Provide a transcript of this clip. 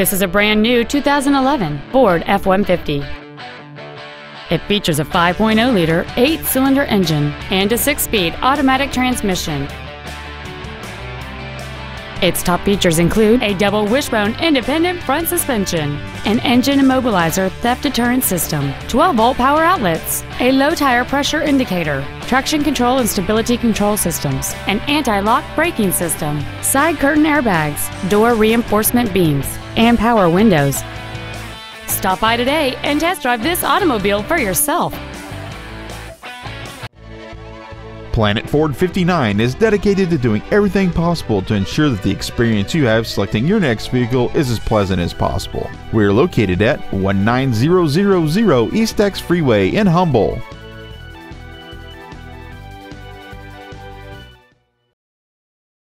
This is a brand new 2011 Ford F-150. It features a 5.0-liter eight-cylinder engine and a six-speed automatic transmission. Its top features include a double wishbone independent front suspension, an engine immobilizer theft deterrent system, 12-volt power outlets, a low tire pressure indicator, traction control and stability control systems, an anti-lock braking system, side curtain airbags, door reinforcement beams, and power windows. Stop by today and test drive this automobile for yourself. Planet Ford 59 is dedicated to doing everything possible to ensure that the experience you have selecting your next vehicle is as pleasant as possible. We are located at 19000 Eastex Freeway in Humble.